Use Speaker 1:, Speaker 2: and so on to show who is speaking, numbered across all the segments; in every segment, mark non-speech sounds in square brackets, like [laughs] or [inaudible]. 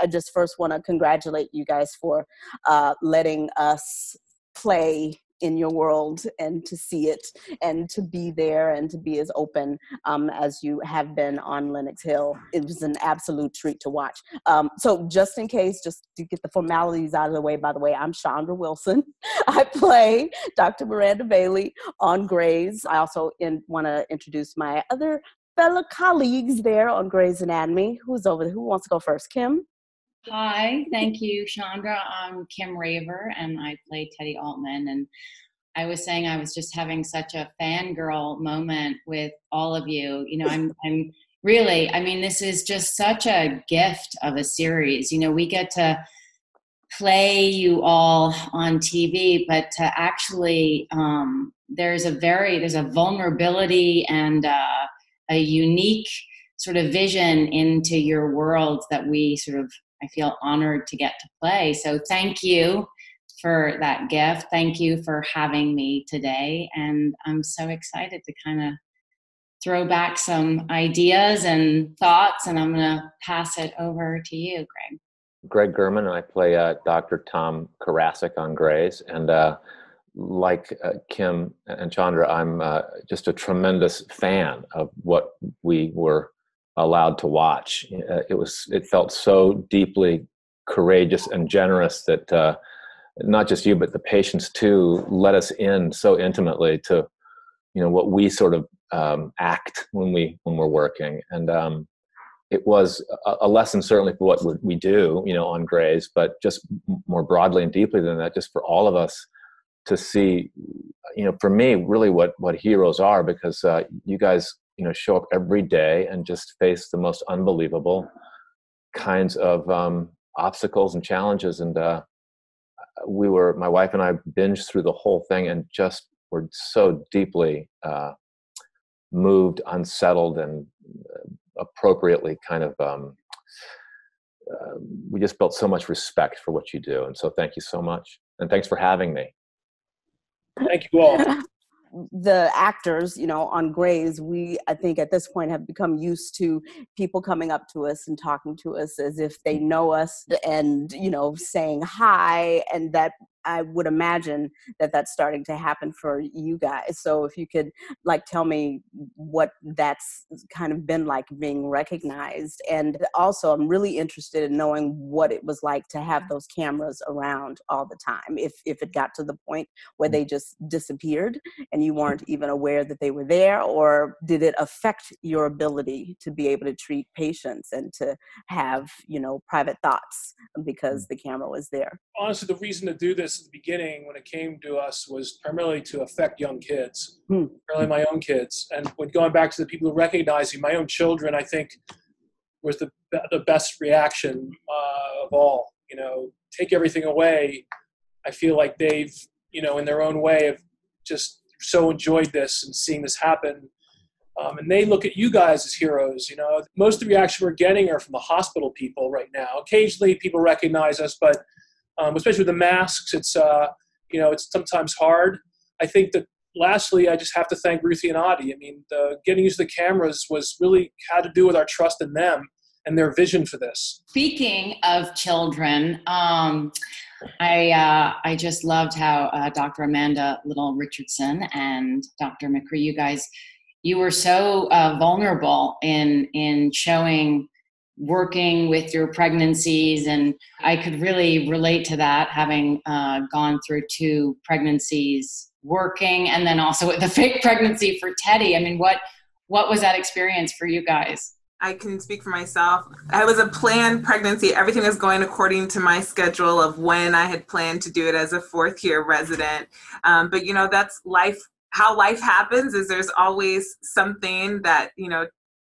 Speaker 1: I just first want to congratulate you guys for uh, letting us play in your world and to see it and to be there and to be as open um, as you have been on Lenox Hill. It was an absolute treat to watch. Um, so, just in case, just to get the formalities out of the way, by the way, I'm Chandra Wilson. [laughs] I play Dr. Miranda Bailey on Grey's. I also want to introduce my other fellow colleagues there on Grey's Anatomy. Who's over there? Who wants to go first? Kim?
Speaker 2: Hi, thank [laughs] you, Chandra. I'm Kim Raver, and I play Teddy Altman. And I was saying I was just having such a fangirl moment with all of you. You know, I'm, I'm really, I mean, this is just such a gift of a series. You know, we get to play you all on TV, but to actually, um, there's a very, there's a vulnerability and uh, a unique sort of vision into your world that we sort of I feel honored to get to play. So thank you for that gift. Thank you for having me today. And I'm so excited to kind of throw back some ideas and thoughts. And I'm going to pass it over to you, Greg.
Speaker 3: Greg Germann, and I play uh, Dr. Tom Koracick on Grey's. And uh, like uh, Kim and Chandra, I'm uh, just a tremendous fan of what we were allowed to watch. Uh, it was it felt so deeply courageous and generous that uh, not just you but the patients too let us in so intimately to you know what we sort of um, act when we when we're working and um, it was a, a, lesson certainly for what we do you know on Grey's but just more broadly and deeply than that just for all of us to see you know for me really what what heroes are because uh, you guys you know show up every day and just face the most unbelievable kinds of um, obstacles and challenges. And uh, we were my wife and i binged through the whole thing and just were so deeply uh, moved unsettled and uh, appropriately kind of um, uh, we just felt so much respect for what you do. And so thank you so much. And thanks for having me.
Speaker 4: Thank you all [laughs]
Speaker 1: the actors, you know, on Grey's, we I think at this point have become used to people coming up to us and talking to us as if they mm. know us and you know saying hi, and that I would imagine that that's starting to happen for you guys. So if you could like tell me what that's kind of been like being recognized. And also I'm really interested in knowing what it was like to have those cameras around all the time. If if it got to the point where mm. they just disappeared and you weren't even aware that they were there or did it affect your ability to be able to treat patients and to have, you know, private thoughts because mm. the camera was there?
Speaker 4: Honestly, the reason to do this this at the beginning when it came to us was primarily to affect young kids, hmm. primarily my own kids. And when going back to the people who recognize me, my own children, I think was the the best reaction uh, of all. You know, take everything away. I feel like they've, you know, in their own way, have just so enjoyed this and seeing this happen. Um, and they look at you guys as heroes. You know, most of the reaction we're getting are from the hospital people right now. Occasionally, people recognize us, but um, especially with the masks. It's uh, you know it's sometimes hard. I think that lastly, I just have to thank Ruthie and Adi. I mean, the, getting used to the cameras was really had to do with our trust in them and their vision for this.
Speaker 2: Speaking of children, um, I uh, I just loved how uh, Dr. Amanda Little Richardson and Dr. Macri, you guys, you were so uh, vulnerable in in showing working with your pregnancies and i could really relate to that having uh, gone through two pregnancies working and then also with the fake pregnancy for teddy i mean what what was that experience for you guys
Speaker 5: I can speak for myself. I was a planned pregnancy. Everything was going according to my schedule of when I had planned to do it as a fourth year resident. Um, but you know, that's life. How life happens is there's always something that you know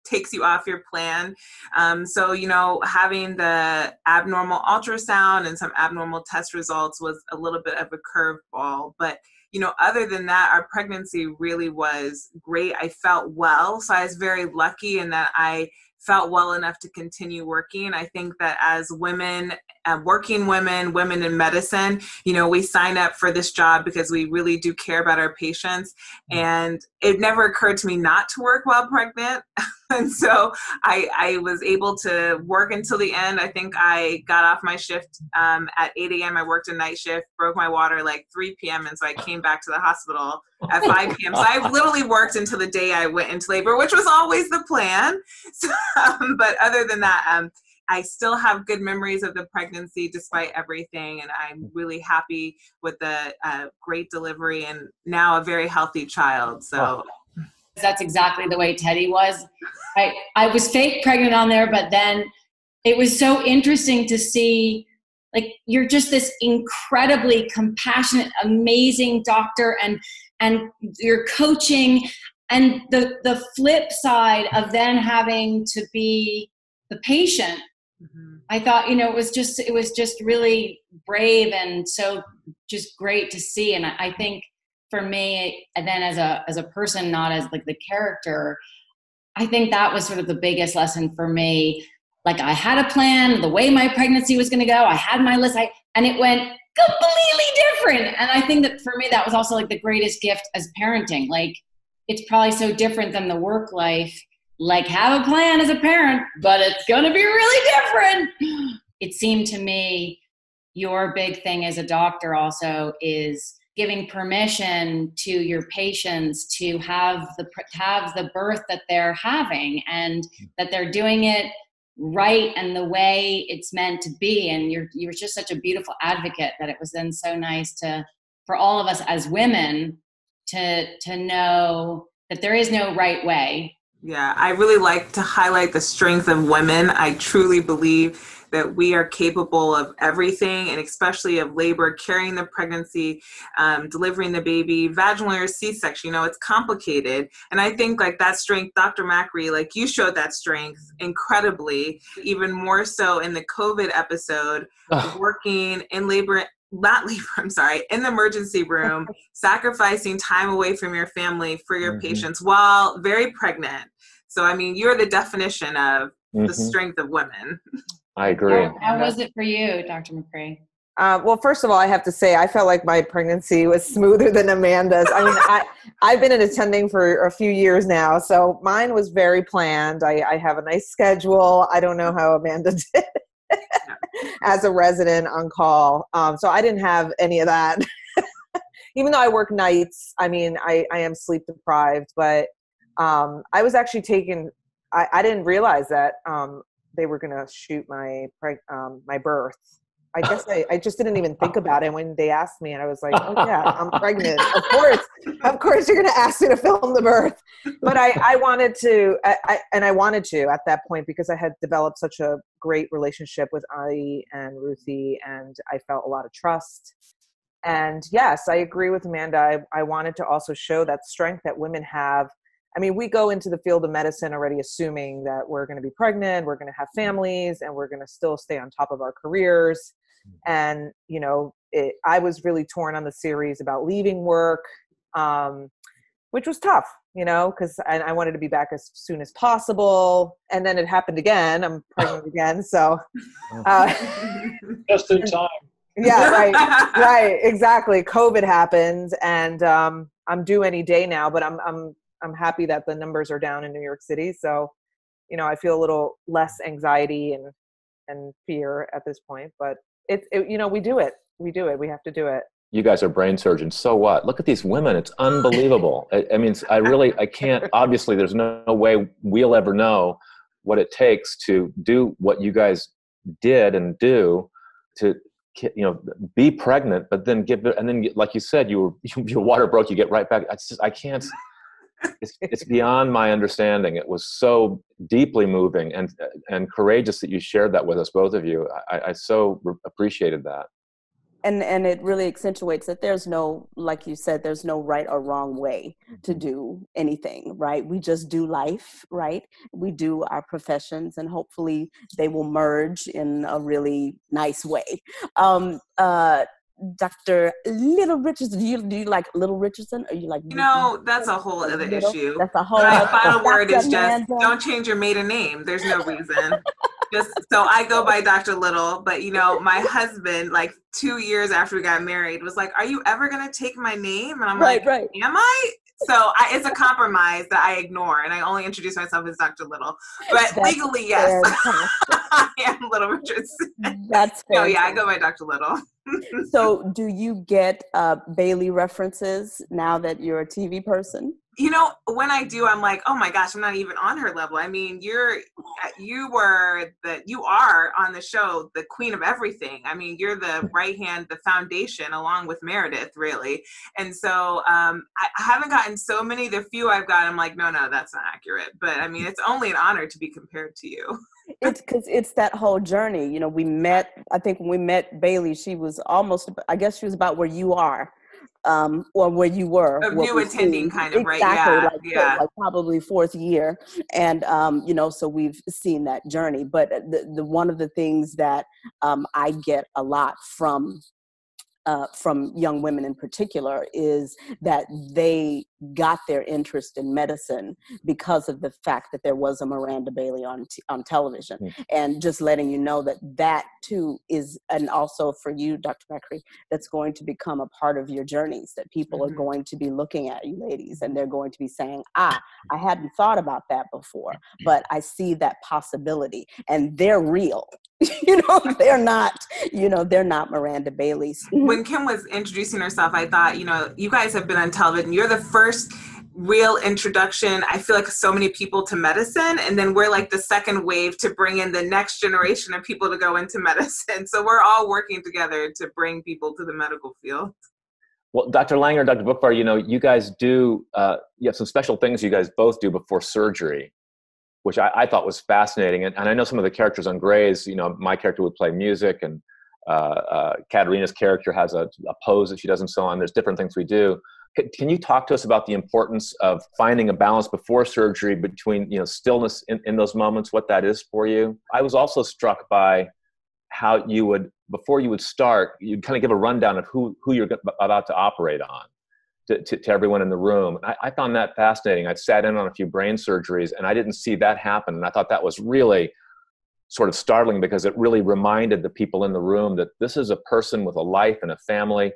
Speaker 5: takes you off your plan. Um, so, you know, having the abnormal ultrasound and some abnormal test results was a little bit of a curveball. But, you know, other than that, our pregnancy really was great. I felt well. So I was very lucky in that I felt well enough to continue working. I think that as women uh, working women, women in medicine, you know, we sign up for this job because we really do care about our patients. Mm-hmm. And it never occurred to me not to work while pregnant. [laughs] and so I, I was able to work until the end. I think I got off my shift um, at 8 a.m. I worked a night shift, broke my water like 3 p.m. And so I came back to the hospital at 5 p.m. So I literally worked until the day I went into labor, which was always the plan. [laughs] So, um, but other than that, um, I still have good memories of the pregnancy despite everything, and I'm really happy with the uh, great delivery and now a very healthy child. So
Speaker 2: that's exactly the way Teddy was. I I was fake pregnant on there, but then it was so interesting to see like you're just this incredibly compassionate amazing doctor and and you're coaching and the the flip side of then having to be the patient mm-hmm. i thought you know it was just it was just really brave and so just great to see. And i, I think for me and then as a as a person not as like the character i think that was sort of the biggest lesson for me. Like i had a plan the way my pregnancy was going to go i had my list I, and it went completely different. And i think that for me that was also like the greatest gift as parenting. Like it's probably so different than the work life like have a plan as a parent but it's going to be really different. It seemed to me your big thing as a doctor also is giving permission to your patients to have the have the birth that they're having and that they're doing it right and the way it's meant to be. And you're you're just such a beautiful advocate that it was then so nice to for all of us as women to to know that there is no right way
Speaker 5: yeah i really like to highlight the strength of women. I truly believe that we are capable of everything and especially of labor carrying the pregnancy um, delivering the baby vaginal or c-section you know it's complicated. And i think like that strength dr macri like you showed that strength incredibly even more so in the covid episode working in labor not leave i'm sorry in the emergency room [laughs] sacrificing time away from your family for your mm-hmm. patients while very pregnant so i mean you're the definition of mm-hmm. the strength of women
Speaker 3: i agree
Speaker 2: how, how was it for you dr macri
Speaker 6: uh, well, first of all, I have to say I felt like my pregnancy was smoother than Amanda's. I mean, I, I've been in attending for a few years now, so mine was very planned. I, I have a nice schedule. I don't know how Amanda [laughs] did as a resident on call. Um, so I didn't have any of that. [laughs] Even though I work nights, I mean, I, I am sleep deprived, but um, I was actually taken, I, I didn't realize that um, they were going to shoot my, um, my birth I guess I, I just didn't even think about it when they asked me, and I was like, "Oh yeah, I'm [laughs] pregnant. Of course, of course, you're going to ask me to film the birth." But I, I wanted to, I, I, and I wanted to at that point because I had developed such a great relationship with Adi and Ruthie, and I felt a lot of trust. And yes, I agree with Amanda. I, I wanted to also show that strength that women have. I mean, we go into the field of medicine already assuming that we're going to be pregnant, we're going to have families, and we're going to still stay on top of our careers. And you know it, i was really torn on the series about leaving work um, which was tough you know because I, I wanted to be back as soon as possible. And then it happened again. I'm pregnant [laughs] again so uh, [laughs]
Speaker 4: just in time.
Speaker 6: Yeah right [laughs] right exactly. Covid happens, and um, i'm due any day now but i'm i'm i'm happy that the numbers are down in new york city so you know i feel a little less anxiety and and fear at this point but it, it you know we do it. We do it. We have to do it.
Speaker 3: You guys are brain surgeons. So what? Look at these women. It's unbelievable. I, I, mean i really i can't [laughs] obviously there's no, no way we'll ever know what it takes to do what you guys did and do to you know be pregnant but then give it and then like you said you were [laughs] your water broke you get right back. I just i can't it's, it's beyond my understanding. It was so deeply moving and and courageous that you shared that with us, both of you. I, I so re- appreciated that.
Speaker 1: And and it really accentuates that there's no, like you said, there's no right or wrong way to mm-hmm. do anything, right? We just do life, right? We do our professions, and hopefully they will merge in a really nice way. Um, uh, Dr. Little Richardson. Do you do you like Little Richardson or you like
Speaker 5: You know, that's a whole other
Speaker 1: Little?
Speaker 5: issue.
Speaker 1: That's a whole
Speaker 5: My
Speaker 1: other-
Speaker 5: final word is
Speaker 1: Dr.
Speaker 5: just don't change your maiden name. There's no reason. just so I go by Dr. Little, but you know, my husband, like two years after we got married, was like, "Are you ever gonna take my name?" And I'm
Speaker 1: right,
Speaker 5: like,
Speaker 1: right.
Speaker 5: "Am I?" So I, it's a compromise that I ignore, and I only introduce myself as Dr. Little. But
Speaker 1: That's
Speaker 5: legally, yes, [laughs] I am Little Richardson.
Speaker 1: That's fair.
Speaker 5: No, yeah, I go by Dr. Little.
Speaker 1: So, [laughs] do you get uh, Bailey references now that you're a TV person?
Speaker 5: You know when i do i'm like oh my gosh i'm not even on her level i mean you're you were the you are on the show the queen of everything i mean you're the right hand the foundation along with meredith really and so um I, I haven't gotten so many the few i've got i'm like no no that's not accurate but i mean it's only an honor to be compared to you
Speaker 1: It's because it's that whole journey. You know, we met. I think when we met Bailey, she was almost. I guess she was about where you are, um, or where you were.
Speaker 5: A new attending kind of, right?
Speaker 1: Exactly,
Speaker 5: Yeah,
Speaker 1: like,
Speaker 5: yeah.
Speaker 1: like probably fourth year, and um, you know, so we've seen that journey. But the, the one of the things that um, I get a lot from uh, from young women in particular is that they got their interest in medicine because of the fact that there was a Miranda Bailey on t- on television,
Speaker 3: Mm.
Speaker 1: and just letting you know that that too is, and also for you, Dr. Macri, that's going to become a part of your journeys. That people
Speaker 5: Mhm.
Speaker 1: are going to be looking at you, ladies, and they're going to be saying, "Ah, I hadn't thought about that before, but I see that possibility, and they're real." [laughs] you know, they're not. You know, they're not Miranda Baileys.
Speaker 5: when Kim was introducing herself, I thought, you know, you guys have been on television. You're the first real introduction, I feel like so many people to medicine. And then we're like the second wave to bring in the next generation of people to go into [laughs] medicine. So we're all working together to bring people to the medical field.
Speaker 3: Well, Dr. Langer, Dr. Boockvar, you know, you guys do, uh, you have some special things you guys both do before surgery, which I, I thought was fascinating. And, and I know some of the characters on Grey's, you know, my character would play music and uh, uh, Caterina's character has a, a pose that she does and so on. There's different things we do. Can you talk to us about the importance of finding a balance before surgery between, you know, stillness in, in those moments, what that is for you? I was also struck by how you would before you would start you'd kind of give a rundown of who who you're about to operate on to, to, to everyone in the room. I, I found that fascinating. I've sat in on a few brain surgeries and i didn't see that happen. And i thought that was really sort of startling because it really reminded the people in the room that this is a person with a life and a family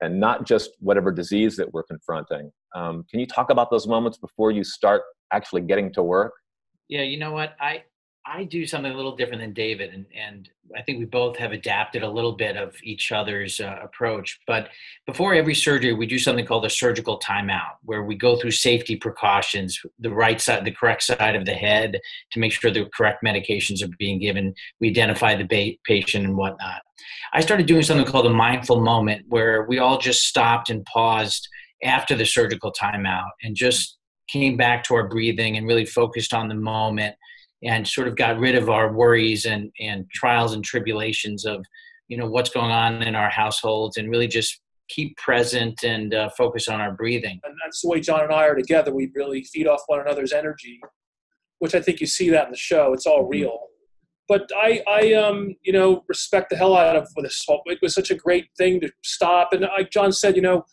Speaker 3: and not just whatever disease that we're confronting um, can you talk about those moments before you start actually getting to work
Speaker 7: Yeah, you know what? I I do something a little different than David, and and I think we both have adapted a little bit of each other's uh, approach. But before every surgery, we do something called a surgical timeout, where we go through safety precautions, the right side, the correct side of the head, to make sure the correct medications are being given. We identify the ba- patient and whatnot. I started doing something called a mindful moment, where we all just stopped and paused after the surgical timeout and just came back to our breathing and really focused on the moment and sort of got rid of our worries and, and trials and tribulations of you know what's going on in our households and really just keep present and uh, focus on our breathing
Speaker 4: and that's the way John and I are together. We really feed off one another's energy, which I think you see that in the show. It's all real. But I, I, um, you know, respect the hell out of this. It was such a great thing to stop. And like John said, you know,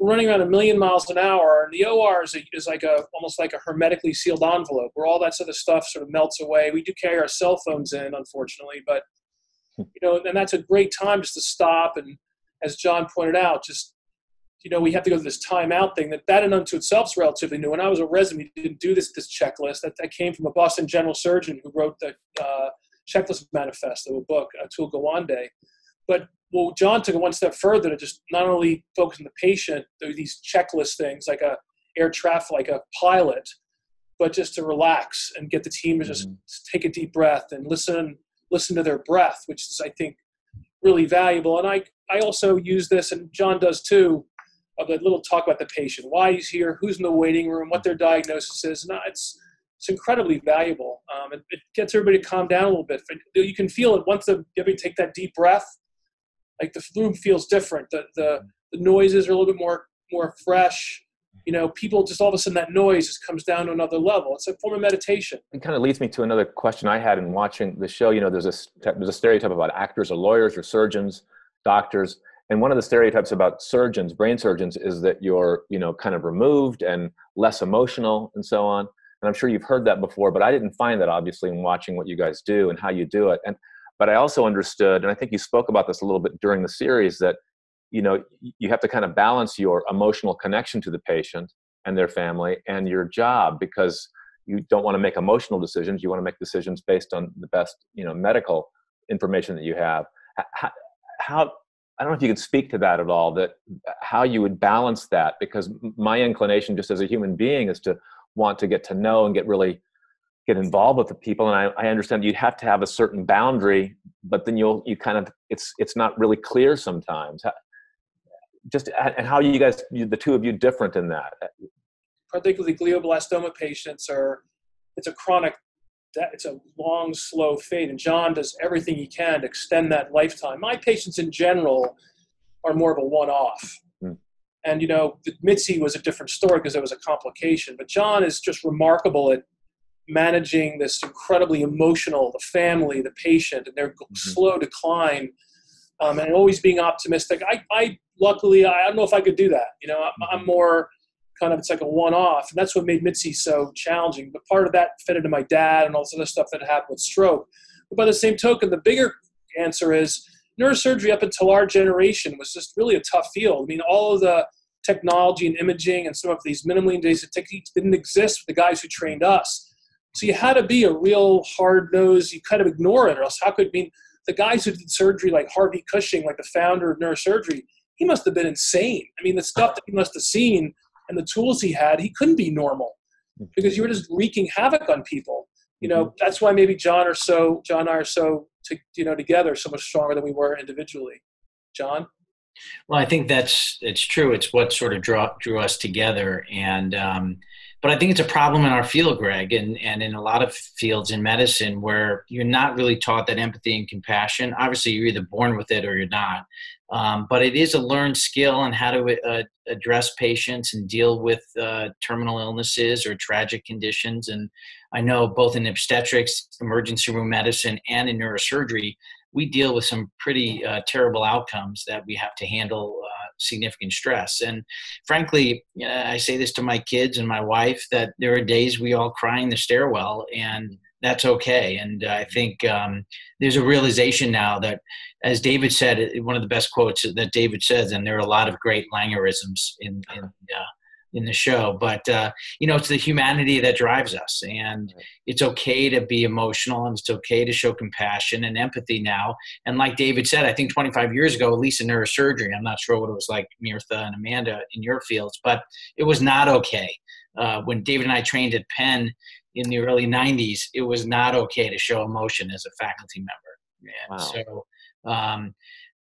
Speaker 4: we're running around a million miles an hour, and the OR is, a, is like a almost like a hermetically sealed envelope where all that sort of stuff sort of melts away. We do carry our cell phones in, unfortunately, but you know, and that's a great time just to stop and, as John pointed out, just you know, we have to go to this timeout thing. That that in unto itself is relatively new. When I was a resident, we didn't do this this checklist. That, that came from a Boston general surgeon who wrote the uh, checklist manifesto, a book, Atul Gawande. But well, John took it one step further to just not only focus on the patient, there these checklist things like a air traffic, like a pilot, but just to relax and get the team to just take a deep breath and listen, listen to their breath, which is, I think, really valuable. And I, I also use this, and John does too, of a little talk about the patient, why he's here, who's in the waiting room, what their diagnosis is. And it's, it's incredibly valuable. Um, it, it gets everybody to calm down a little bit. You can feel it once the, everybody take that deep breath, like the room feels different. The, the, the noises are a little bit more, more fresh. You know, people just all of a sudden that noise just comes down to another level. It's a form of meditation.
Speaker 3: it kind of leads me to another question I had in watching the show. You know, there's a there's a stereotype about actors or lawyers or surgeons, doctors, and one of the stereotypes about surgeons brain surgeons is that you're you know kind of removed and less emotional and so on and i'm sure you've heard that before but i didn't find that obviously in watching what you guys do and how you do it and but i also understood and i think you spoke about this a little bit during the series that you know you have to kind of balance your emotional connection to the patient and their family and your job because you don't want to make emotional decisions you want to make decisions based on the best you know medical information that you have how, how I don't know if you could speak to that at all. That uh, how you would balance that, because my inclination, just as a human being, is to want to get to know and get really get involved with the people. And I, I understand you have to have a certain boundary, but then you'll you kind of it's it's not really clear sometimes. Just and how you guys, you, the two of you, different in that.
Speaker 4: Particularly glioblastoma patients are it's a chronic that it's a long, slow fade. And John does everything he can to extend that lifetime. My patients in general are more of a one-off. Mm. And you know, Mitzi was a different story because it was a complication. But John is just remarkable at managing this incredibly emotional, the family, the patient, and their mm-hmm. slow decline, um, and always being optimistic. I, I luckily, I don't know if I could do that. You know, I'm, I'm mm-hmm. more kind of it's like a one-off, and that's what made Mitzi so challenging. But part of that fed into my dad and all this other stuff that happened with stroke. But by the same token, the bigger answer is neurosurgery up until our generation was just really a tough field. I mean, all of the technology and imaging and some of these minimally invasive techniques didn't exist for the guys who trained us. So you had to be a real hard nose. You kind of ignore it, or else how could I mean the guys who did surgery like Harvey Cushing, like the founder of neurosurgery, he must have been insane. I mean, the stuff that he must have seen and the tools he had, he couldn't be normal because you were just wreaking havoc on people. You know, mm-hmm. that's why maybe John or so John and I are so to, you know together so much stronger than we were individually. John.
Speaker 7: Well, I think that's it's true. It's what sort of draw, drew us together, and um, but I think it's a problem in our field, Greg, and, and in a lot of fields in medicine where you're not really taught that empathy and compassion. Obviously, you're either born with it or you're not. Um, but it is a learned skill on how to uh, address patients and deal with uh, terminal illnesses or tragic conditions. And I know both in obstetrics, emergency room medicine, and in neurosurgery, we deal with some pretty uh, terrible outcomes that we have to handle uh, significant stress. And frankly, I say this to my kids and my wife that there are days we all cry in the stairwell, and that's okay. And I think um, there's a realization now that, as David said, one of the best quotes that David says, and there are a lot of great Langerisms in, in uh, in the show but uh, you know it's the humanity that drives us and it's okay to be emotional and it's okay to show compassion and empathy now and like david said i think 25 years ago at least in neurosurgery i'm not sure what it was like mirtha and amanda in your fields but it was not okay uh, when david and i trained at penn in the early 90s it was not okay to show emotion as a faculty member and wow. so um,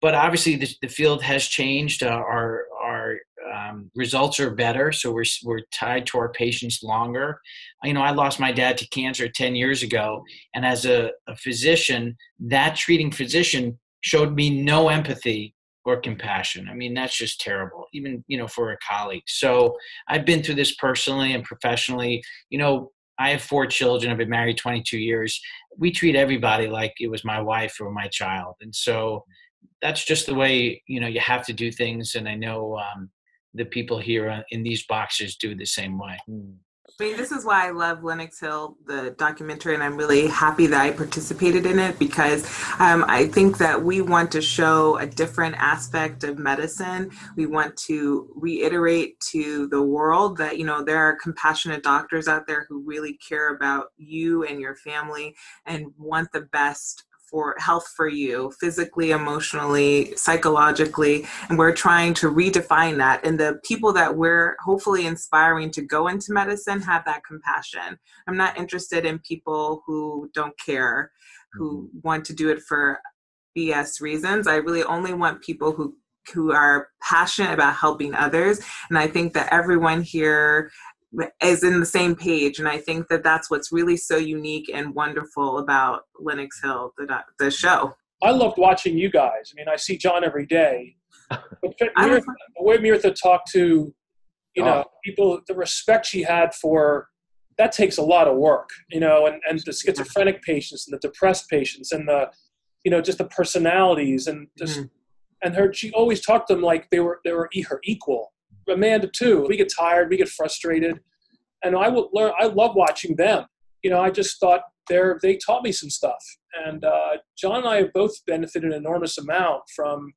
Speaker 7: but obviously the, the, field has changed. Uh, our our um, results are better, so we're we're tied to our patients longer. You know, I lost my dad to cancer ten years ago, and as a, a physician, that treating physician showed me no empathy or compassion. I mean, that's just terrible, even you know for a colleague. So I've been through this personally and professionally. You know, I have four children. I've been married 22 years. We treat everybody like it was my wife or my child, and so that's just the way you know you have to do things. And I know um, the people here uh, in these boxes do the same way.
Speaker 5: Hmm. I mean, this is why I love Lenox Hill, the documentary, and I'm really happy that I participated in it because um, I think that we want to show a different aspect of medicine. We want to reiterate to the world that, you know, there are compassionate doctors out there who really care about you and your family and want the best for health for you physically emotionally psychologically and we're trying to redefine that. And the people that we're hopefully inspiring to go into medicine have that compassion. I'm not interested in people who don't care who mm-hmm. want to do it for bs reasons. I really only want people who who are passionate about helping others. And i think that everyone here is in the same page and i think that that's what's really so unique and wonderful about lenox hill the, the show
Speaker 4: i loved watching you guys i mean i see john every day [laughs] but Mirtha, the way mirtha talked to you know oh. people the respect she had for that takes a lot of work you know and, and the schizophrenic patients and the depressed patients and the you know just the personalities and just mm and her she always talked to them like they were they were her equal. Amanda too. We get tired, we get frustrated, and I would learn. I love watching them. You know, I just thought they're they taught me some stuff, and uh, John and I have both benefited an enormous amount from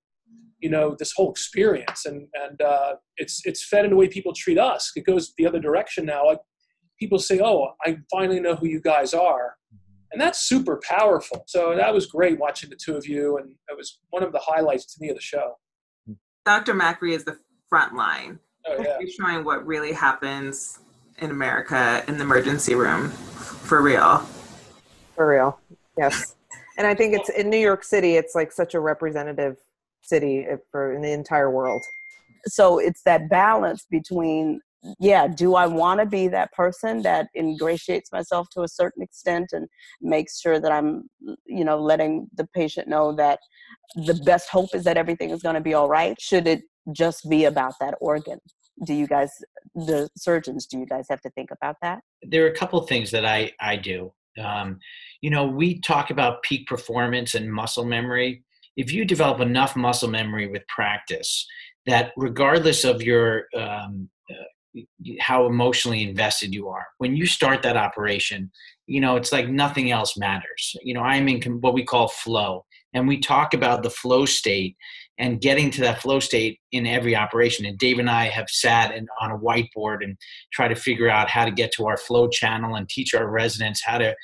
Speaker 4: you know this whole experience, and and uh, it's it's fed in the way people treat us. It goes the other direction now. Like people say, "Oh, I finally know who you guys are." and that's super powerful. So that was great watching the two of you, and it was one of the highlights to me of the show.
Speaker 5: Dr. Macri is the front line.
Speaker 4: Oh yeah,
Speaker 5: He's showing what really happens in America in the emergency room, for real.
Speaker 6: For real, yes. And I think it's in New York City. It's like such a representative city eh, for in the entire world.
Speaker 1: So it's that balance between yeah, do I want to be that person that ingratiates myself to a certain extent and makes sure that I'm, you know, letting the patient know that the best hope is that everything is going to be all right? Should it just be about that organ? Do you guys, the surgeons, do you guys have to think about that?
Speaker 7: There are a couple things that I, I do. Um, you know, we talk about peak performance and muscle memory. If you develop enough muscle memory with practice, that regardless of your um, how emotionally invested you are. When you start that operation you know it's like nothing else matters. You know i'm in what we call flow and we talk about the flow state and getting to that flow state in every operation and dave and i have sat and on a whiteboard and try to figure out how to get to our flow channel and teach our residents how to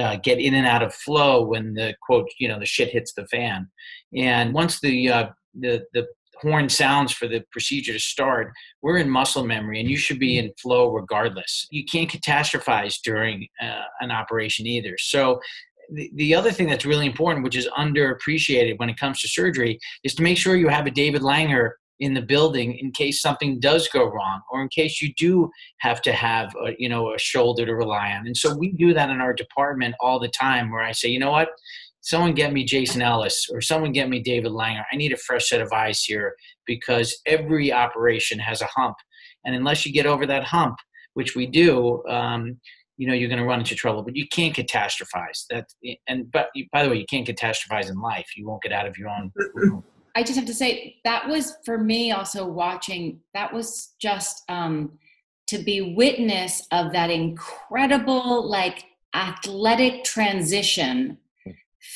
Speaker 7: uh, get in and out of flow when the quote you know the shit hits the fan. And once the uh, the the horn sounds for the procedure to start, we're in muscle memory and you should be in flow regardless. You can't catastrophize during uh, an operation either. So, the, the other thing that's really important, which is underappreciated when it comes to surgery, is to make sure you have a David Langer in the building in case something does go wrong or in case you do have to have a, you know a shoulder to rely on and so we do that in our department all the time where i say you know what someone get me Jason Ellis or someone get me David Langer. I need a fresh set of eyes here because every operation has a hump. And unless you get over that hump, which we do, um, you know, you're going to run into trouble, but you can't catastrophize that. And, but by the way, you can't catastrophize in life. You won't get out of your own. [laughs]
Speaker 2: I just have to say that was for me also watching, that was just, um, to be witness of that incredible, like athletic transition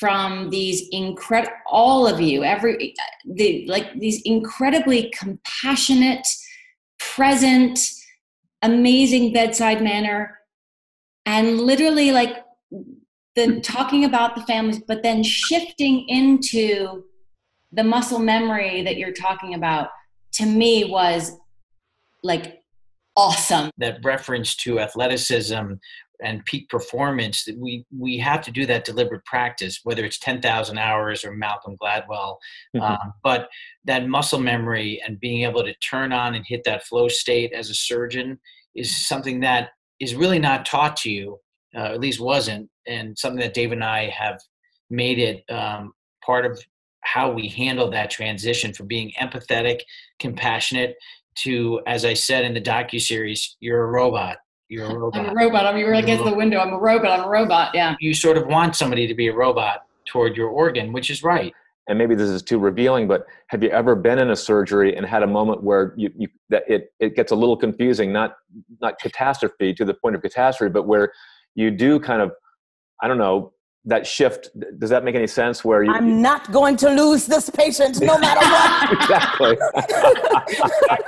Speaker 2: from these incredible all of you every the like these incredibly compassionate present amazing bedside manner and literally like the [laughs] talking about the families but then shifting into the muscle memory that you're talking about to me was like awesome.
Speaker 7: That reference to athleticism and peak performance that we we have to do that deliberate practice whether it's 10,000 hours or Malcolm Gladwell mm-hmm. um, but that muscle memory and being able to turn on and hit that flow state as a surgeon is something that is really not taught to you uh, at least wasn't and something that Dave and I have made it um, part of how we handle that transition from being empathetic compassionate to as I said in the docu series you're a robot you're a robot.
Speaker 2: I'm a robot. I'm you're against the window. I'm a robot. I'm a robot. Yeah.
Speaker 7: You sort of want somebody to be a robot toward your organ, which is right.
Speaker 3: And maybe this is too revealing, but have you ever been in a surgery and had a moment where you, you that it, it gets a little confusing, not not catastrophe to the point of catastrophe, but where you do kind of, I don't know, that shift does that make any sense where you
Speaker 1: i'm not going to lose this patient no [laughs] matter what.
Speaker 3: Exactly.
Speaker 4: I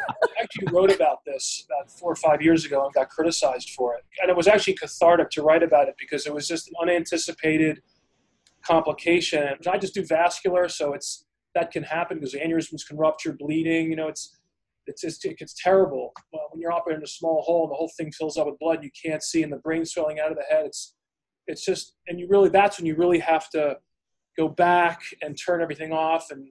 Speaker 4: actually wrote about this about four or five years ago and got criticized for it. And it was actually cathartic to write about it because it was just an unanticipated complication. I just do vascular so it's that can happen because aneurysms can rupture bleeding you know it's it's just, it gets terrible. Well, when you're operating a small hole and the whole thing fills up with blood you can't see and the brain swelling out of the head. It's it's just and you really that's when you really have to go back and turn everything off. And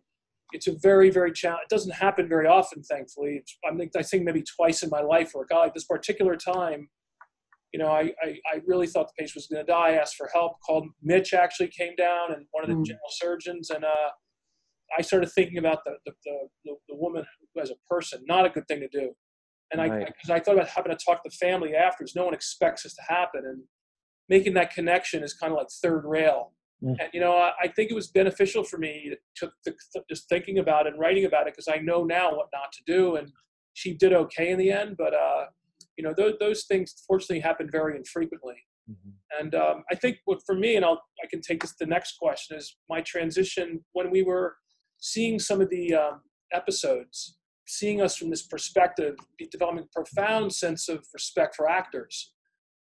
Speaker 4: it's a very very challenge it doesn't happen very often thankfully. I think i think maybe twice in my life where god like this particular time you know I, I, I really thought the patient was going to die. I asked for help called mitch actually came down and one of the mm. general surgeons. And uh, i started thinking about the, the, the, the, woman as a person not a good thing to do. And right. i because I, I thought about having to talk to the family afterwards. No one expects this to happen. And making that connection is kind of like third rail Mm. And, you know, I, I, think it was beneficial for me to, to, to just thinking about it and writing about it because I know now what not to do. And she did okay in the end, but, uh, you know, those, those things fortunately happen very infrequently. Mm-hmm. And um, I think what for me, and I'll, I can take this to the next question, is my transition when we were seeing some of the um, episodes, seeing us from this perspective, developing a profound sense of respect for actors.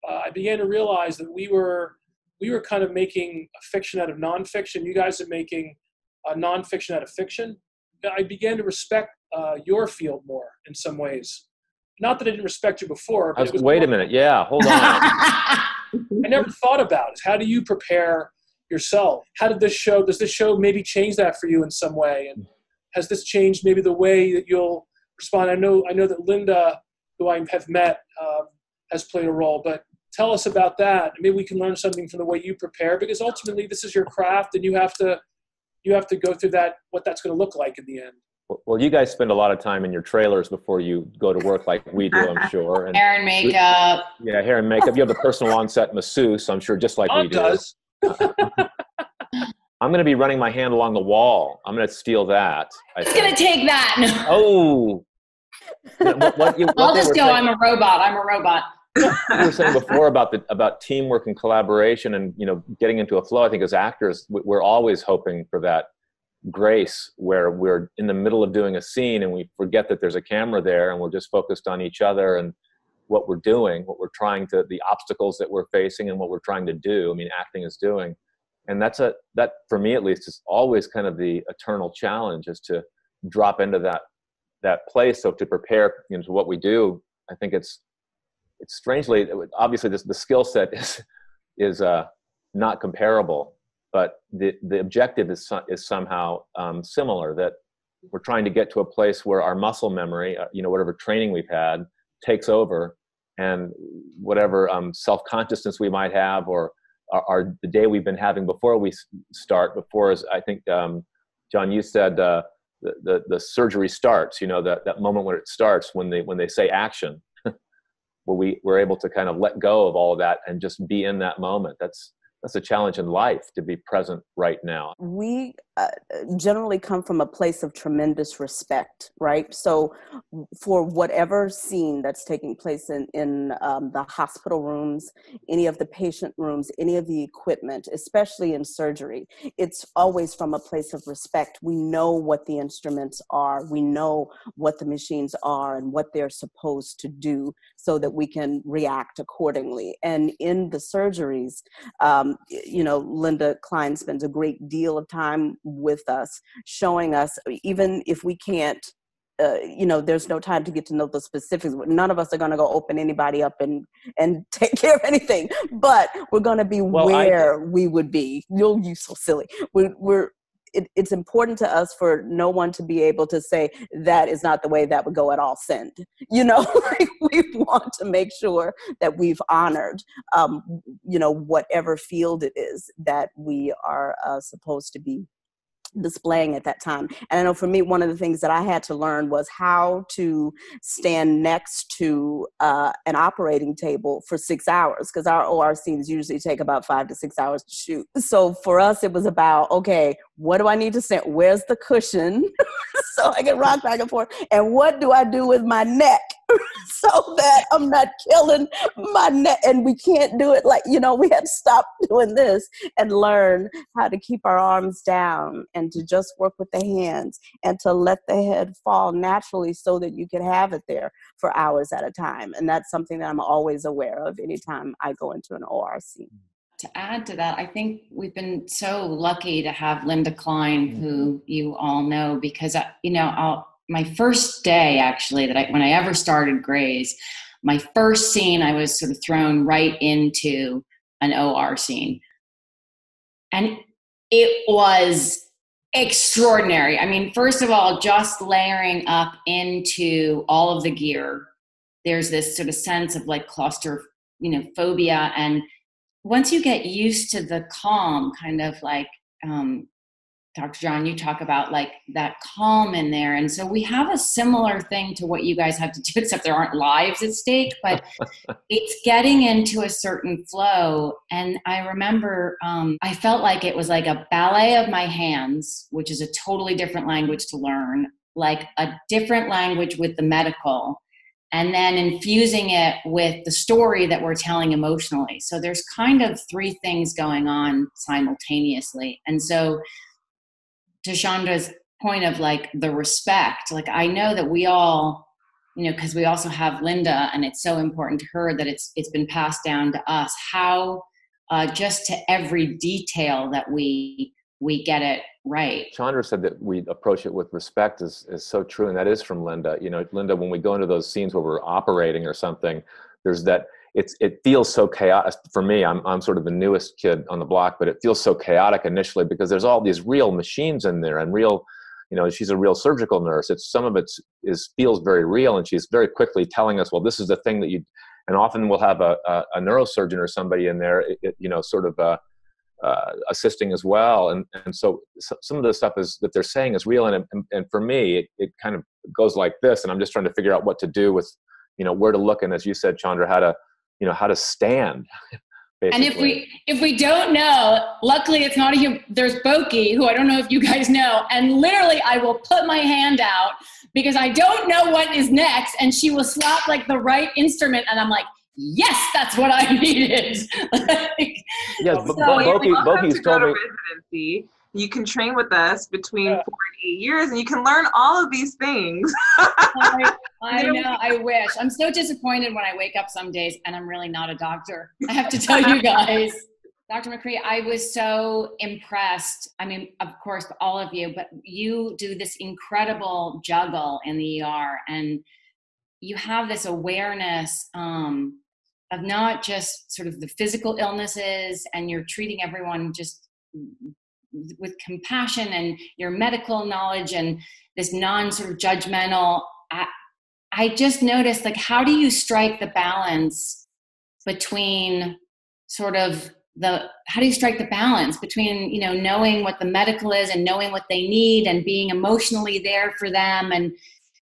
Speaker 4: Uh, I began to realize that we were we were kind of making a fiction out of nonfiction. You guys are making a nonfiction out of fiction. I began to respect uh, your field more in some ways. Not that I didn't respect you before.
Speaker 3: But was, wait a minute. Yeah, hold on. [laughs] I
Speaker 4: never thought about it. How do you prepare yourself? How did this show? Does this show maybe change that for you in some way? And has this changed maybe the way that you'll respond? I know. I know that Linda, who I have met, uh, has played a role, but tell us about that. Maybe we can learn something from the way you prepare because ultimately this is your craft and you have to you have to go through that what that's going to look like in the end.
Speaker 3: Well, you guys spend a lot of time in your trailers before you go to work, like we do, I'm [laughs] sure.
Speaker 2: And hair and makeup.
Speaker 3: Yeah, hair and makeup. You have the personal on-set masseuse, I'm sure, just like we do.
Speaker 4: Does. [laughs]
Speaker 3: I'm going to be running my hand along the wall. I'm going to steal that.
Speaker 2: I am going to take that. [laughs]
Speaker 3: Oh.
Speaker 2: What, what you, what I'll just go. Saying. I'm a robot. I'm a robot
Speaker 3: you were saying before about the about teamwork and collaboration and you know getting into a flow. I think as actors we're always hoping for that grace where we're in the middle of doing a scene and we forget that there's a camera there and we're just focused on each other and what we're doing what we're trying to the obstacles that we're facing and what we're trying to do i mean acting is doing. And that's a that for me at least is always kind of the eternal challenge is to drop into that that place. So to prepare you know to what we do i think it's it's strangely obviously this, the skill set [laughs] is is uh, not comparable, but the the objective is is somehow um, similar. That we're trying to get to a place where our muscle memory, uh, you know, whatever training we've had, takes over, and whatever um, self consciousness we might have, or our, the day we've been having before we start. Before, as I think um, John, you said. Uh, the, the, the surgery starts you know that, that moment when it starts when they when they say action where we were able to kind of let go of all of that and just be in that moment. That's that's a challenge in life to be present right now.
Speaker 1: We uh, generally come from a place of tremendous respect, right? So, for whatever scene that's taking place in in um, the hospital rooms, any of the patient rooms, any of the equipment, especially in surgery, it's always from a place of respect. We know what the instruments are, we know what the machines are, and what they're supposed to do, so that we can react accordingly. And in the surgeries. Um, you know, Linda Klein spends a great deal of time with us, showing us, even if we can't uh, you know, there's no time to get to know the specifics. None of us are going to go open anybody up and and [laughs] take care of anything. But we're going to be well, where I, we would be. You'll you so silly. We're, we're it, it's important to us for no one to be able to say that is not the way that would go at all send you know [laughs] we want to make sure that we've honored um, you know whatever field it is that we are uh, supposed to be displaying at that time. And I know for me, one of the things that I had to learn was how to stand next to uh, an operating table for six hours because our OR scenes usually take about five to six hours to shoot. So for us, it was about okay, what do I need to stand? Where's the cushion [laughs] so I can rock back and forth? And what do I do with my neck? [laughs] so that I'm not killing my neck. And we can't do it like, you know, we have to stop [laughs] doing this and learn how to keep our arms down and to just work with the hands and to let the head fall naturally so that you can have it there for hours at a time. And that's something that I'm always aware of anytime I go into an OR scene
Speaker 2: to add to that, I think we've been so lucky to have Linda Klein, who you all know, because uh, you know, I'll, my first day actually that I when I ever started Grey's, my first scene I was sort of thrown right into an OR scene. And it was extraordinary. I mean, first of all, just layering up into all of the gear, there's this sort of sense of like cluster, you know, phobia. And once you get used to the calm, kind of like um, Dr. John, you talk about like that calm in there. And so we have a similar thing to what you guys have to do, [laughs] except there aren't lives at stake, but [laughs] it's getting into a certain flow. And I remember um, I felt like it was like a ballet of my hands, which is a totally different language to learn, like a different language with the medical, and then infusing it with the story that we're telling emotionally. So there's kind of three things going on simultaneously. And so to Chandra's point of like the respect, like I know that we all, you know, because we also have Linda, and it's so important to her that it's it's been passed down to us. How uh, just to every detail that we we get it right.
Speaker 3: Chandra said that we approach it with respect is is so true, and that is from Linda. You know, Linda, when we go into those scenes where we're operating or something, there's that it's it feels so chaotic. For me i'm i'm sort of the newest kid on the block but it feels so chaotic initially because there's all these real machines in there and real you know she's a real surgical nurse. It's some of it is feels very real and she's very quickly telling us well this is the thing that you and often we'll have a, a, a neurosurgeon or somebody in there it, you know sort of uh, uh, assisting as well. And and so, so, some of the stuff is that they're saying is real and and, and for me it, it kind of goes like this and i'm just trying to figure out what to do with you know where to look. And as you said chandra how to you know how to stand
Speaker 2: Basically. And if we if we don't know, luckily it's not a human. There's Boki, who I don't know if you guys know, and literally I will put my hand out because I don't know what is next, and she will slap like the right instrument, and I'm like, yes, that's what I [laughs] needed. [laughs] like,
Speaker 3: yes, so, Boki, Boki's told me.
Speaker 5: Residency you can train with us between yeah. four and eight years and you can learn all of these things.
Speaker 2: I, [laughs] I know i wish. I'm so disappointed when i wake up some days and i'm really not a doctor i have to [laughs] tell you guys. Dr macri i was so impressed i mean of course all of you but you do this incredible juggle in the er and you have this awareness um, of not just sort of the physical illnesses and you're treating everyone just with compassion and your medical knowledge and this non sort of judgmental I, I just noticed like how do you strike the balance between sort of the how do you strike the balance between you know knowing what the medical is and knowing what they need and being emotionally there for them? And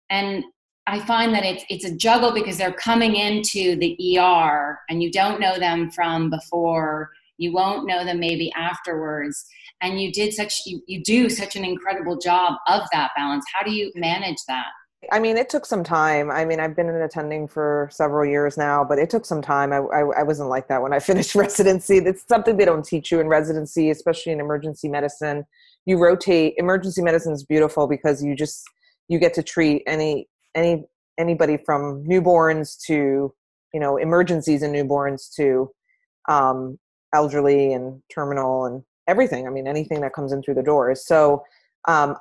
Speaker 2: and I find that it's it's a juggle because they're coming into the ER and you don't know them from before you won't know them maybe afterwards and you did such you, you do such an incredible job of that balance how do you manage that
Speaker 6: I mean, it took some time. I mean, I've been in attending for several years now, but it took some time. I, I, I, wasn't like that when I [laughs] finished residency. It's something they don't teach you in residency, especially in emergency medicine. You rotate. Emergency medicine is beautiful because you just you get to treat any any anybody from newborns to you know emergencies in newborns to um, elderly and terminal and everything. I mean, anything that comes in through the doors. So um,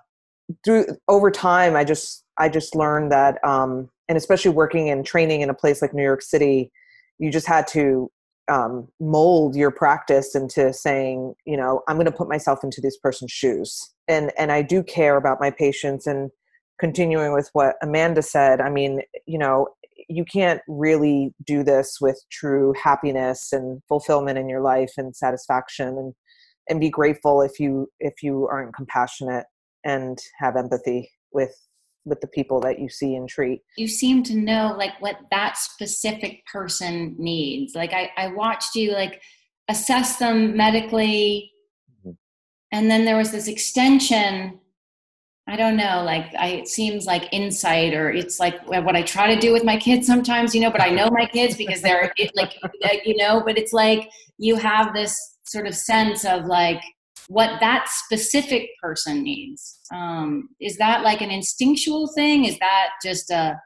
Speaker 6: through over time, I just I just learned that, um, and especially working and training in a place like New York City, you just had to um, mold your practice into saying, you know, I'm going to put myself into this person's shoes, and and I do care about my patients. And continuing with what Amanda said, I mean, you know, you can't really do this with true happiness and fulfillment in your life and satisfaction and and be grateful if you if you aren't compassionate and have empathy with with the people that you see and treat
Speaker 2: you seem to know like what that specific person needs like i i watched you like assess them medically mm-hmm. and then there was this extension i don't know like I, it seems like insight or it's like what i try to do with my kids sometimes you know but i know my kids because they're [laughs] like you know but it's like you have this sort of sense of like what that specific person needs. Um, is that like an instinctual thing? Is that just a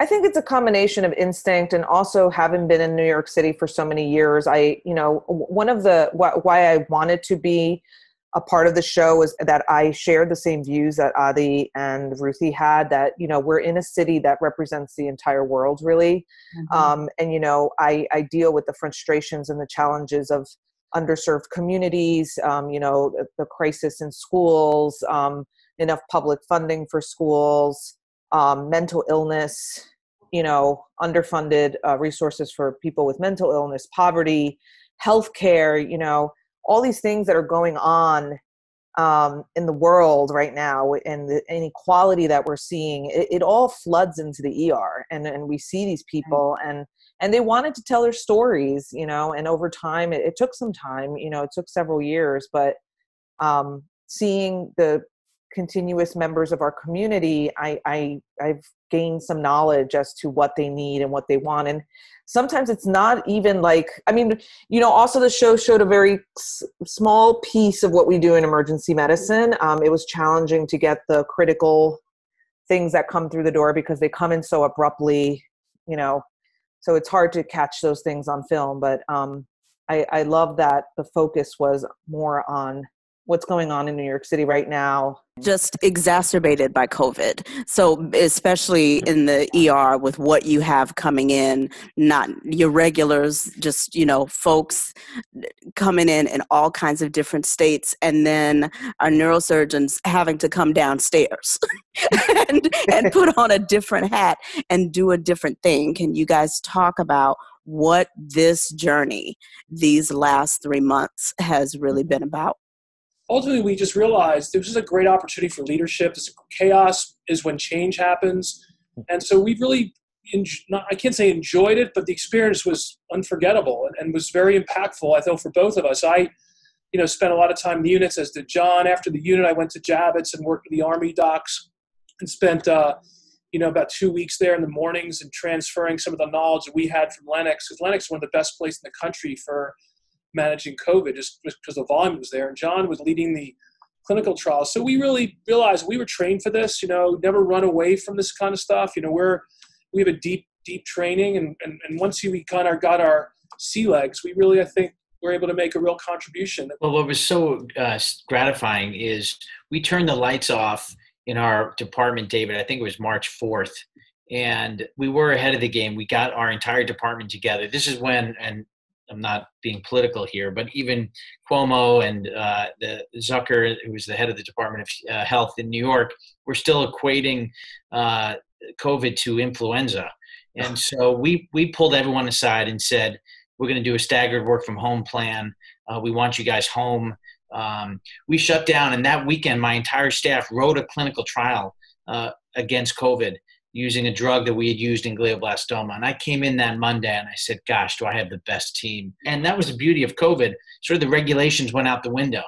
Speaker 6: I think it's a combination of instinct and also having been in New York City for so many years. I, you know, one of the why I wanted to be a part of the show was that I shared the same views that Adi and Ruthie had. That you know we're in a city that represents the entire world, really, mm-hmm. um, and you know I I deal with the frustrations and the challenges of underserved communities, um, you know, the, the, crisis in schools, um, enough public funding for schools, um, mental illness, you know, underfunded uh, resources for people with mental illness, poverty, healthcare, you know, all these things that are going on um, in the world right now and the inequality that we're seeing, it, it, all floods into the ER, and and we see these people and and they wanted to tell their stories, you know, and over time it, it took some time, you know, it took several years, but um, seeing the continuous members of our community, I, I I've gained some knowledge as to what they need and what they want. And sometimes it's not even like I mean, you know, also the show showed a very s- small piece of what we do in emergency medicine. Um, it was challenging to get the critical things that come through the door because they come in so abruptly, you know. So it's hard to catch those things on film, but um, I, I love that the focus was more on what's going on in New York City right now.
Speaker 1: Just exacerbated by COVID. So, especially in the ER with what you have coming in, not your regulars, just, you know, folks coming in in all kinds of different states, and then our neurosurgeons having to come downstairs [laughs] and, and put on a different hat and do a different thing. Can you guys talk about? What this journey, these last three months, has really been about
Speaker 4: ultimately we just realized this is a great opportunity for leadership. This chaos is when change happens, and so we really, not, I can't say enjoyed it, but the experience was unforgettable and, and was very impactful. I thought for both of us. I, you know, spent a lot of time in the units, as did John. After the unit, I went to Javits and worked with the Army docs, and spent. Uh, you know, about two weeks there in the mornings and transferring some of the knowledge that we had from Lenox, because Lenox is one of the best places in the country for managing COVID just because the volume was there. And John was leading the clinical trials. So we really realized we were trained for this, you know, never run away from this kind of stuff. You know, we're, we have a deep, deep training. And, and, and once we kind of got our sea legs, we really, I think, were able to make a real contribution.
Speaker 7: Well, what was so uh, gratifying is we turned the lights off in our department, David, I think it was March 4th. And we were ahead of the game. We got our entire department together. This is when, and I'm not being political here, but even Cuomo and uh, the Zucker, who was the head of the Department of uh, Health in New York, were still equating uh, COVID to influenza. And so we we pulled everyone aside and said, we're going to do a staggered work from home plan. Uh, we want you guys home. Um, we shut down, and that weekend, my entire staff wrote a clinical trial uh, against COVID using a drug that we had used in glioblastoma. And I came in that Monday and I said, gosh, do I have the best team? And that was the beauty of COVID. Sort of the regulations went out the window.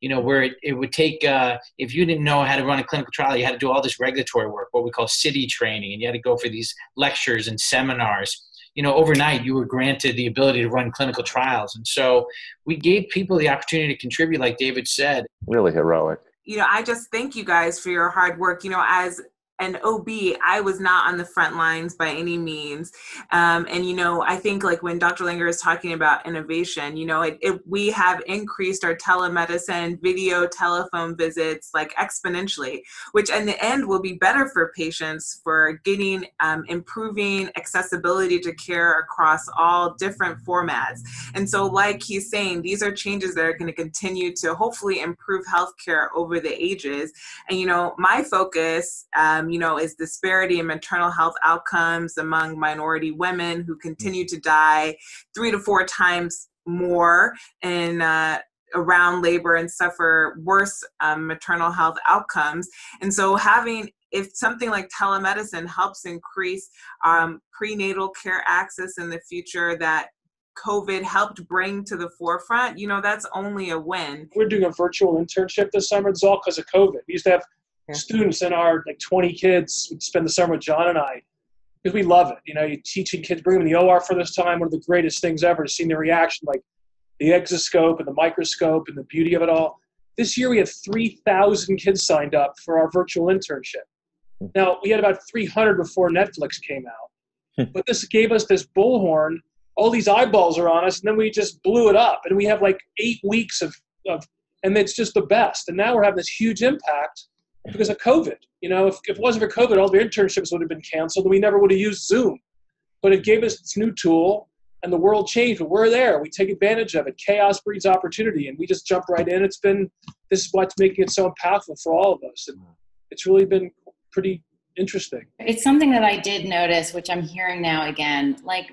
Speaker 7: You know, where it, it would take, uh, if you didn't know how to run a clinical trial, you had to do all this regulatory work, what we call CITI training, and you had to go for these lectures and seminars. You know, overnight you were granted the ability to run clinical trials. And so we gave people the opportunity to contribute, like David said.
Speaker 3: Really heroic
Speaker 5: you know, I just thank you guys for your hard work. You know, as an OB, I was not on the front lines by any means. Um, and, you know, I think like when Dr. Langer is talking about innovation, you know, it, it, we have increased our telemedicine, video, telephone visits like exponentially, which in the end will be better for patients for getting, um, improving accessibility to care across all different formats. And so, like he's saying, these are changes that are going to continue to hopefully improve healthcare over the ages. And, you know, my focus, um, um, you know, is disparity in maternal health outcomes among minority women who continue to die three to four times more in uh, around labor and suffer worse um, maternal health outcomes. And so having if something like telemedicine helps increase um, prenatal care access in the future that COVID helped bring to the forefront, you know, that's only a win.
Speaker 4: We're doing a virtual internship this summer. It's all because of COVID. We used to have yeah. students in our like 20 kids would spend the summer with John and I because we love it. You know, you're teaching kids, bring them in the OR for this time, one of the greatest things ever to see their reaction, like the exoscope and the microscope and the beauty of it all. This year we had 3,000 kids signed up for our virtual internship. Hmm. Now we had about 300 before Netflix came out, hmm. but this gave us this bullhorn. All these eyeballs are on us, and then we just blew it up, and we have like eight weeks of, of and it's just the best. And now we're having this huge impact because of COVID. You know, if, if it wasn't for COVID, all the internships would have been canceled and we never would have used Zoom. But it gave us this new tool and the world changed, but we're there. We take advantage of it. Chaos breeds opportunity and we just jump right in. It's been, this is what's making it so impactful for all of us. And it's really been pretty interesting.
Speaker 2: It's something that I did notice, which I'm hearing now again. Like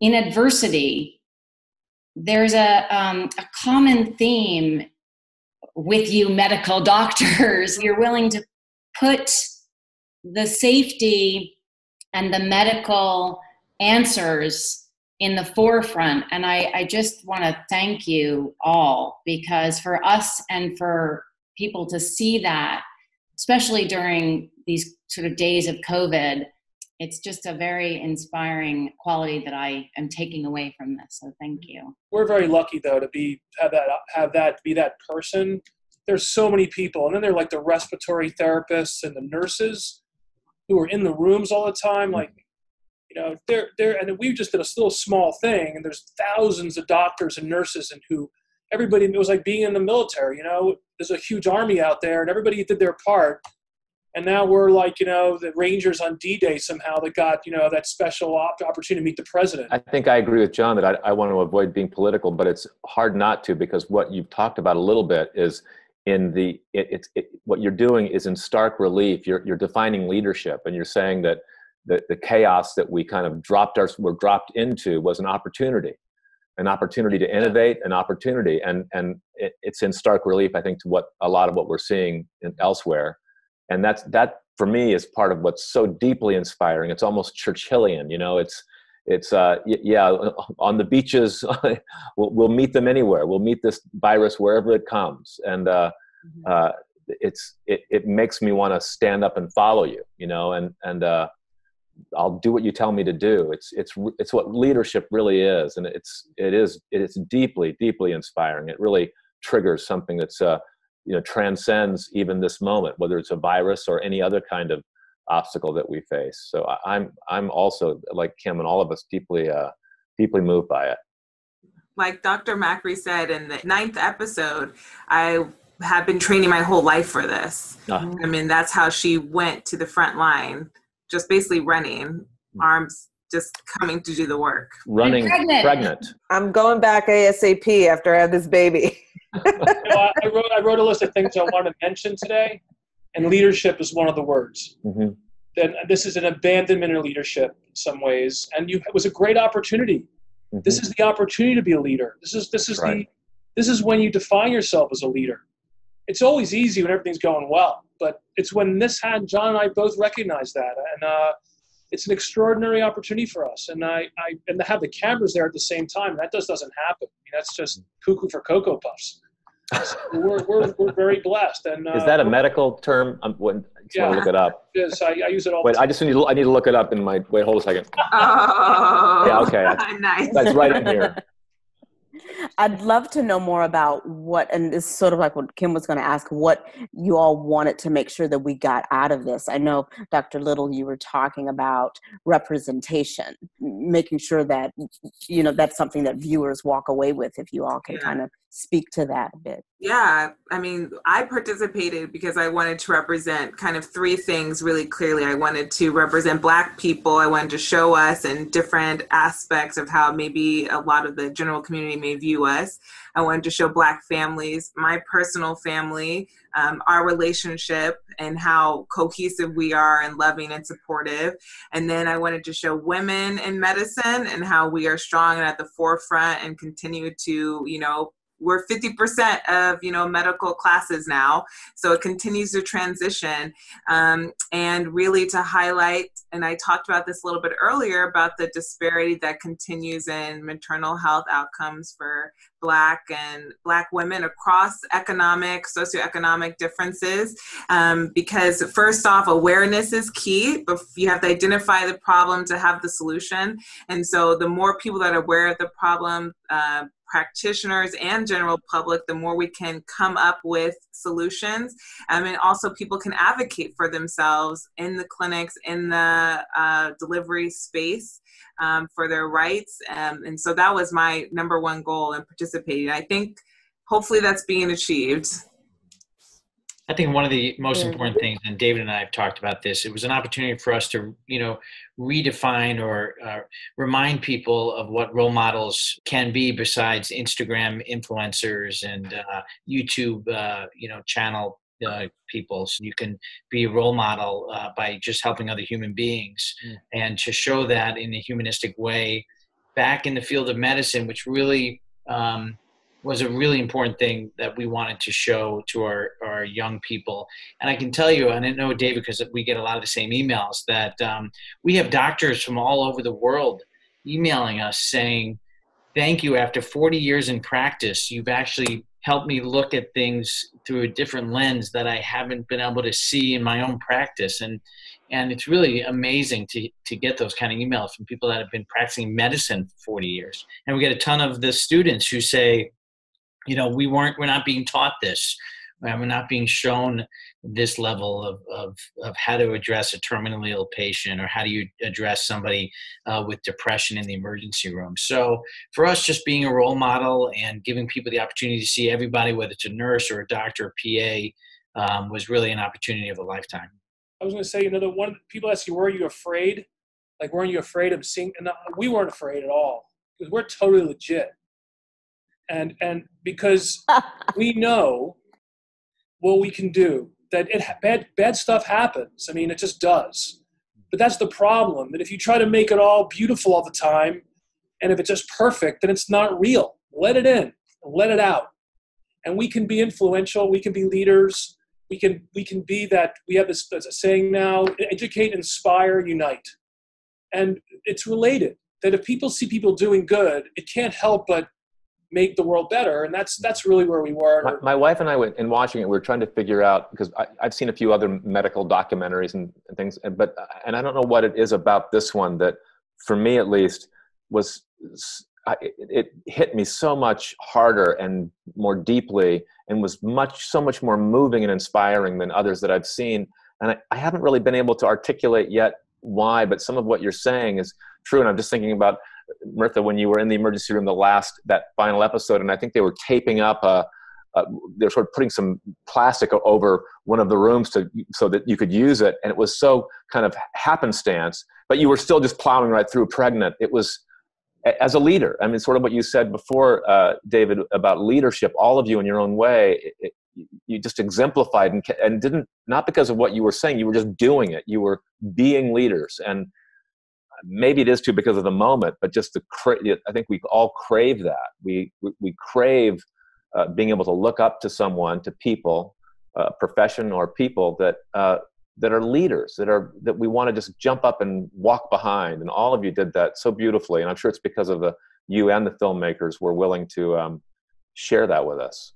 Speaker 2: in adversity, there's a, um, a common theme with you medical [laughs] doctors. You're willing to put the safety and the medical answers in the forefront. And I, I just want to thank you all because for us and for people to see that, especially during these sort of days of COVID, it's just a very inspiring quality that I am taking away from this. So thank you.
Speaker 4: We're very lucky though to be have that have that be that person. There's so many people, and then they're like the respiratory therapists and the nurses who are in the rooms all the time. Mm-hmm. Like you know, they're, they're, and we've just did a little small thing, and there's thousands of doctors and nurses, and who everybody, it was like being in the military, you know, there's a huge army out there, and everybody did their part. And now we're like, you know, the Rangers on D Day somehow that got, you know, that special op- opportunity to meet the president.
Speaker 3: I think I agree with John that I, I want to avoid being political, but it's hard not to because what you've talked about a little bit is in the it, it, it, what you're doing is in stark relief. You're, you're defining leadership and you're saying that the, the chaos that we kind of dropped our were dropped into was an opportunity an opportunity to innovate an opportunity. And and it, it's in stark relief i think to what a lot of what we're seeing in, elsewhere and that's that for me is part of what's so deeply inspiring it's almost churchillian you know it's it's uh yeah on the beaches [laughs] we'll, we'll meet them anywhere we'll meet this virus wherever it comes and uh, mm-hmm. uh it's it, it makes me want to stand up and follow you you know and and uh I'll do what you tell me to do. It's it's it's what leadership really is, and it's it is it's deeply deeply inspiring. It really triggers something that's uh, you know transcends even this moment, whether it's a virus or any other kind of obstacle that we face. So I'm I'm also like Kim and all of us deeply uh, deeply moved by it.
Speaker 5: Like Dr. Macri said in the ninth episode, I have been training my whole life for this. Uh-huh. I mean, that's how she went to the front line just basically running, arms just coming to do the work.
Speaker 3: Running pregnant. pregnant.
Speaker 6: I'm going back ASAP after I have this baby. [laughs]
Speaker 4: know, I, wrote, I wrote a list of things I want to mention today, and leadership is one of the words. Mm-hmm. Then this is an abandonment of leadership in some ways, and you, it was a great opportunity. Mm-hmm. This is the opportunity to be a leader. This is this is right. the this is when you define yourself as a leader. It's always easy when everything's going well but it's when this had John and I both recognize that, and uh, it's an extraordinary opportunity for us. And I, I and to have the cameras there at the same time, that just doesn't happen. I mean, that's just cuckoo for cocoa puffs. So we're, we're, we're very blessed. And uh,
Speaker 3: is that a medical term? I'm, when,
Speaker 4: yeah,
Speaker 3: want to look it up.
Speaker 4: Yes, I, I use it all.
Speaker 3: Wait, I just need to, I need to look it up in my. Wait, hold a second. [laughs]
Speaker 5: Oh,
Speaker 3: yeah, okay. [laughs]
Speaker 5: nice.
Speaker 3: That's right in here. [laughs]
Speaker 1: I'd love to know more about what, and this is sort of like what Kim was going to ask, what you all wanted to make sure that we got out of this. I know, Dr. Little, you were talking about representation, making sure that, you know, that's something that viewers walk away with, if you all can yeah. kind of speak to that a bit.
Speaker 5: Yeah, I mean, I participated because I wanted to represent kind of three things really clearly. I wanted to represent Black people, I wanted to show us in different aspects of how maybe a lot of the general community may view us. I wanted to show Black families, my personal family, um, our relationship, and how cohesive we are and loving and supportive. And then I wanted to show women in medicine and how we are strong and at the forefront and continue to, you know, we're 50% of you know medical classes now so it continues to transition. Um, and really to highlight and i talked about this a little bit earlier about the disparity that continues in maternal health outcomes for black and black women across economic socioeconomic differences. Um, because first off awareness is key but you have to identify the problem to have the solution. And so the more people that are aware of the problem uh, practitioners and general public, the more we can come up with solutions. I mean, also people can advocate for themselves in the clinics, in the uh, delivery space um, for their rights. Um, and so that was my number one goal in participating. I think hopefully that's being achieved.
Speaker 7: I think one of the most important things, and David and I have talked about this, it was an opportunity for us to, you know, redefine or uh, remind people of what role models can be besides Instagram influencers and uh, YouTube, uh, you know, channel uh, people. So you can be a role model uh, by just helping other human beings mm. and to show that in a humanistic way back in the field of medicine, which really um, was a really important thing that we wanted to show to our, our young people. And I can tell you, and I know David, because we get a lot of the same emails, that um, we have doctors from all over the world emailing us saying, Thank you. After 40 years in practice, you've actually helped me look at things through a different lens that I haven't been able to see in my own practice. And and it's really amazing to to get those kind of emails from people that have been practicing medicine for 40 years. And we get a ton of the students who say, you know we weren't we're not being taught this we're not being shown this level of, of, of how to address a terminally ill patient or how do you address somebody uh, with depression in the emergency room. So for us just being a role model and giving people the opportunity to see everybody whether it's a nurse or a doctor or pa um, was really an opportunity of a lifetime.
Speaker 4: I was going to say you know the one people ask you were you afraid? Like weren't you afraid of seeing and uh, we weren't afraid at all. Because we're totally legit and and because we know what we can do that it bad bad stuff happens. I mean it just does. But that's the problem that if you try to make it all beautiful all the time and if it's just perfect then it's not real. Let it in. Let it out. And we can be influential. We can be leaders. We can we can be that we have this, this saying now educate inspire unite. And it's related that if people see people doing good it can't help but make the world better and that's that's really where we were.
Speaker 3: My, my wife and i went in watching it we were trying to figure out because I, have seen a few other medical documentaries and, and things but and i don't know what it is about this one that for me at least was it, it hit me so much harder and more deeply and was much so much more moving and inspiring than others that i've seen and I, I haven't really been able to articulate yet why but some of what you're saying is true and i'm just thinking about Mirtha, when you were in the emergency room the last that final episode, and I think they were taping up a, a they're sort of putting some plastic over one of the rooms to so that you could use it, and it was so kind of happenstance. But you were still just plowing right through pregnant. It was as a leader. I mean, sort of what you said before, uh, David, about leadership. All of you in your own way. It, it, you just exemplified and, and didn't not because of what you were saying you were just doing it you were being leaders and maybe it is too because of the moment, but just the cra- I think we all crave that. We we, we crave uh, being able to look up to someone, to people, uh, profession or people that uh, that are leaders, that are that we want to just jump up and walk behind. And all of you did that so beautifully, and I'm sure it's because of the you and the filmmakers were willing to um, share that with us.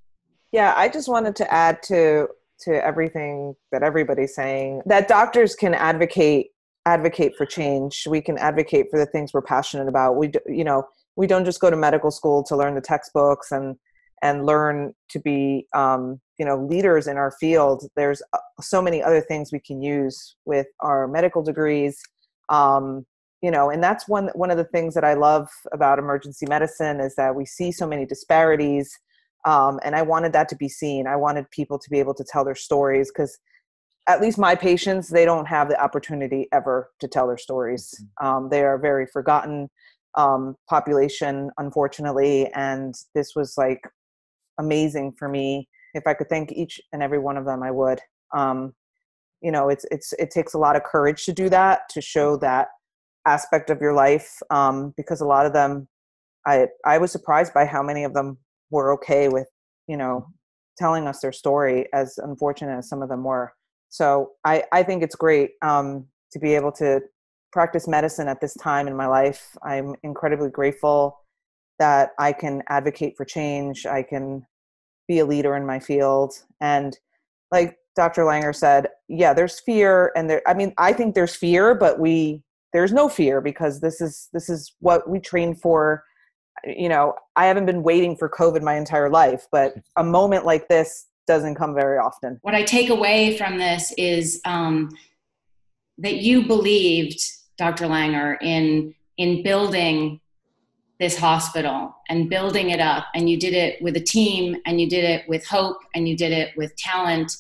Speaker 6: Yeah, I just wanted to add to to everything that everybody's saying that doctors can advocate advocate for change. We can advocate for the things we're passionate about. We, you know, we don't just go to medical school to learn the textbooks and and learn to be, um, you know, leaders in our field. There's uh, so many other things we can use with our medical degrees. Um, you know, and that's one one of the things that I love about emergency medicine is that we see so many disparities. Um, and I wanted that to be seen. I wanted people to be able to tell their stories because at least my patients they don't have the opportunity ever to tell their stories mm-hmm. um, they are a very forgotten um, population unfortunately and this was like amazing for me if i could thank each and every one of them i would um, you know it's it's it takes a lot of courage to do that to show that aspect of your life um, because a lot of them i i was surprised by how many of them were okay with you know mm-hmm. telling us their story as unfortunate as some of them were so I, I think it's great um, to be able to practice medicine at this time in my life. I'm incredibly grateful that I can advocate for change. I can be a leader in my field. And like Dr. Langer said, yeah, there's fear and there I mean, I think there's fear, but we there's no fear because this is this is what we train for. You know, I haven't been waiting for COVID my entire life, but [laughs] a moment like this doesn't come very often.
Speaker 2: What I take away from this is um, that you believed, Dr. Langer, in in building this hospital and building it up, and you did it with a team, and you did it with hope, and you did it with talent.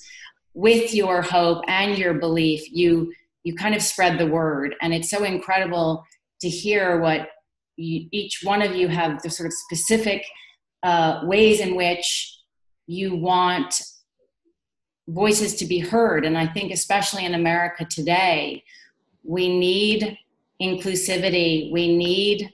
Speaker 2: With your hope and your belief, you you kind of spread the word, and it's so incredible to hear what you, each one of you have the sort of specific uh, ways in which you want voices to be heard. And I think, especially in America today, we need inclusivity. We need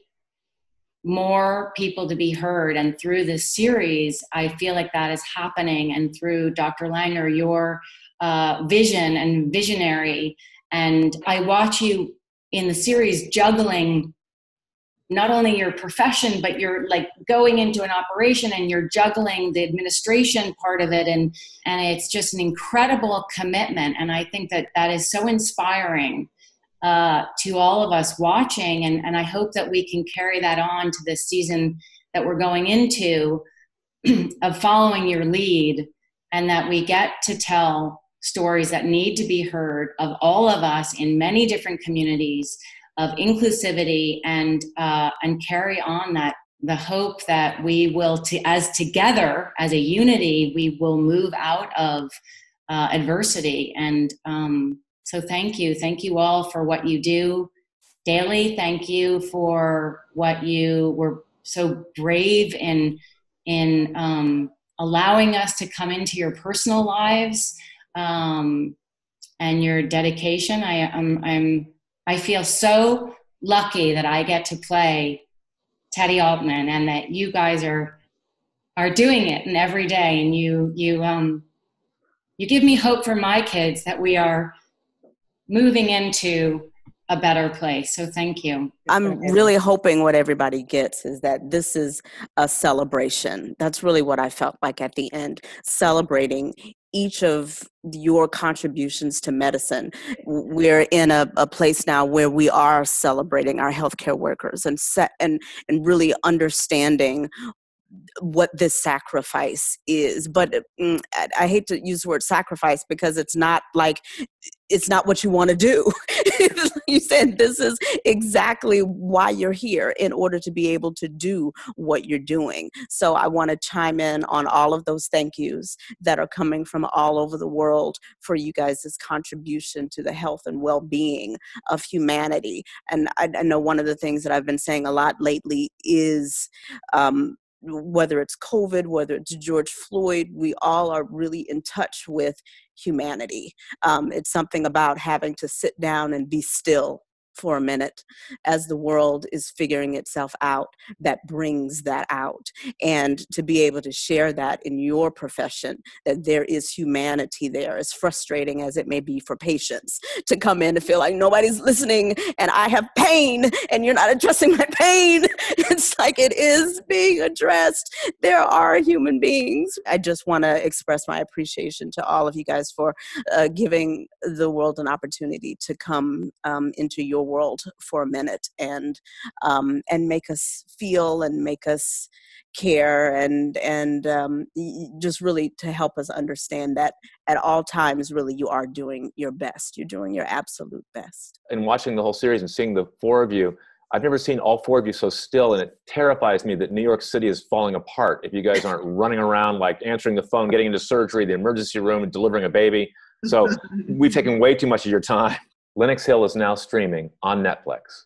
Speaker 2: more people to be heard. And through this series, I feel like that is happening. And through Dr. Langer, your uh, vision and visionary. And I watch you in the series juggling not only your profession but you're like going into an operation and you're juggling the administration part of it. And and it's just an incredible commitment. And i think that that is so inspiring uh, to all of us watching. And and i hope that we can carry that on to this season that we're going into [clears throat] of following your lead and that we get to tell stories that need to be heard of all of us in many different communities of inclusivity and uh, and carry on that the hope that we will to as together as a unity we will move out of uh, adversity. And um, so thank you. Thank you all for what you do daily. Thank you for what you were so brave in in um, allowing us to come into your personal lives um, and your dedication. I, I'm, I'm I feel so lucky that I get to play Teddy Altman and that you guys are are doing it and every day and you you um you give me hope for my kids that we are moving into a better place. So thank you.
Speaker 1: I'm really hoping what everybody gets is that this is a celebration. That's really what I felt like at the end, celebrating each of your contributions to medicine. We're in a, a place now where we are celebrating our healthcare workers and set and and really understanding what this sacrifice is but mm, i hate to use the word sacrifice because it's not like it's not what you want to do. [laughs] You said this is exactly why you're here in order to be able to do what you're doing. So i want to chime in on all of those thank yous that are coming from all over the world for you guys' contribution to the health and well-being of humanity. And i, I know one of the things that i've been saying a lot lately is um, whether it's COVID, whether it's George Floyd, we all are really in touch with humanity. Um, it's something about having to sit down and be still for a minute as the world is figuring itself out that brings that out. And to be able to share that in your profession that there is humanity there as frustrating as it may be for patients to come in to feel like nobody's listening and i have pain and you're not addressing my pain. [laughs] It's like it is being addressed. There are human beings. I just want to express my appreciation to all of you guys for uh, giving the world an opportunity to come um, into your world for a minute and um, and make us feel and make us care and and um, just really to help us understand that at all times really you are doing your best you're doing your absolute best
Speaker 3: and watching the whole series and seeing the four of you I've never seen all four of you so still, and it terrifies me that New York City is falling apart if you guys aren't [laughs] running around like answering the phone, getting into surgery, the emergency room, and delivering a baby. So we've taken way too much of your time. Lenox Hill is now streaming on Netflix.